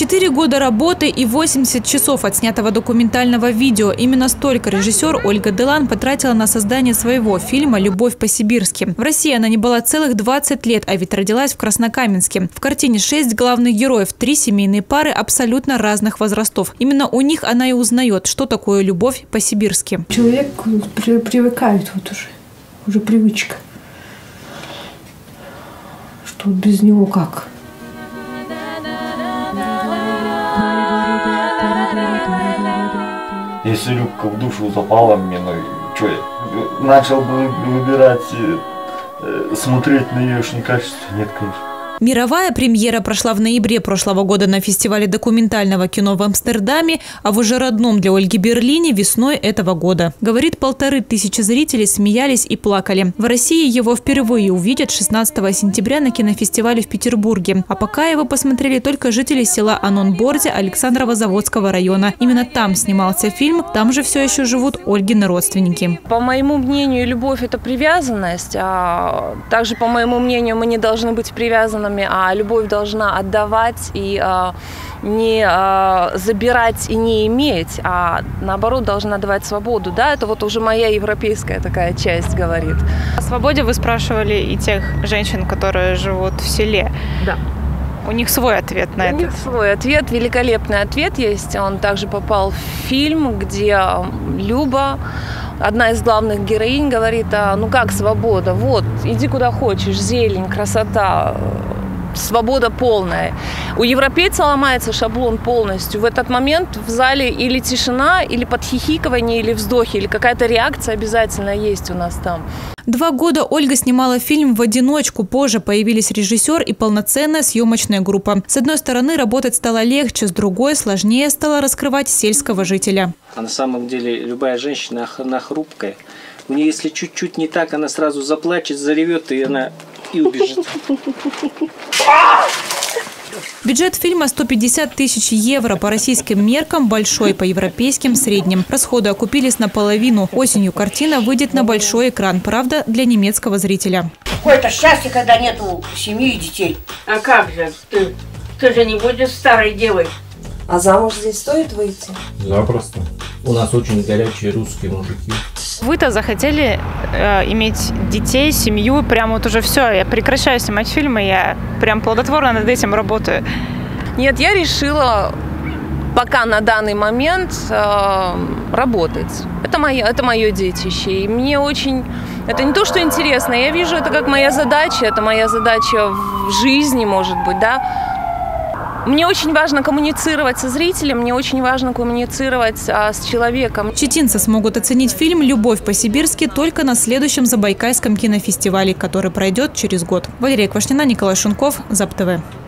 Четыре года работы и 80 часов отснятого документального видео. Именно столько режиссер Ольга Делан потратила на создание своего фильма «Любовь по-сибирски». В России она не была целых 20 лет, а ведь родилась в Краснокаменске. В картине шесть главных героев, три семейные пары абсолютно разных возрастов. Именно у них она и узнает, что такое любовь по-сибирски. Человек при- привыкает вот уже, уже привычка. Что без него как? Если Любка в душу запала мне, ну что я начал бы выбирать, э, э, смотреть на ее качество? Нет, конечно. Мировая премьера прошла в ноябре прошлого года на фестивале документального кино в Амстердаме, а в уже родном для Ольги Берлине весной этого года. Говорит, полторы тысячи зрителей смеялись и плакали. В России его впервые увидят 16 сентября на кинофестивале в Петербурге. А пока его посмотрели только жители села Анонборзе Александрово-Заводского района. Именно там снимался фильм, там же все еще живут Ольгины родственники. По моему мнению, любовь – это привязанность. А также, по моему мнению, мы не должны быть привязанными, а любовь должна отдавать и а, не а, забирать и не иметь, а наоборот должна давать свободу. Да, это вот уже моя европейская такая часть говорит. О свободе вы спрашивали и тех женщин, которые живут в селе. Да. У них свой ответ на У это. них свой ответ, великолепный ответ есть. Он также попал в фильм, где Люба, одна из главных героинь, говорит, а, ну как свобода, вот, иди куда хочешь, зелень, красота, свобода полная. У европейца ломается шаблон полностью. В этот момент в зале или тишина, или подхихикивание, или вздохи, или какая-то реакция обязательно есть у нас там. Два года Ольга снимала фильм в одиночку. Позже появились режиссер и полноценная съемочная группа. С одной стороны, работать стало легче, с другой – сложнее стало раскрывать сельского жителя. А на самом деле любая женщина, она хрупкая. У нее если чуть-чуть не так, она сразу заплачет, заревет, и она и убежит. Бюджет фильма 150 тысяч евро. По российским меркам большой, по европейским средним. Расходы окупились наполовину. Осенью картина выйдет на большой экран. Правда, для немецкого зрителя. Какое-то счастье, когда нету семьи и детей. А как же? Ты, ты же не будешь старой девой. А замуж здесь стоит выйти? Запросто. У нас очень горячие русские мужики. Вы-то захотели э, иметь детей, семью, прям вот уже все, я прекращаю снимать фильмы, я прям плодотворно над этим работаю. Нет, я решила пока на данный момент э, работать. Это мое, это мое детище. И мне очень... Это не то, что интересно. Я вижу это как моя задача. Это моя задача в жизни, может быть, да. Мне очень важно коммуницировать со зрителем, мне очень важно коммуницировать а, с человеком. Читинцы смогут оценить фильм «Любовь по-сибирски» только на следующем Забайкальском кинофестивале, который пройдет через год. Валерия Квашнина, Николай Шунков, ЗАП ТВ.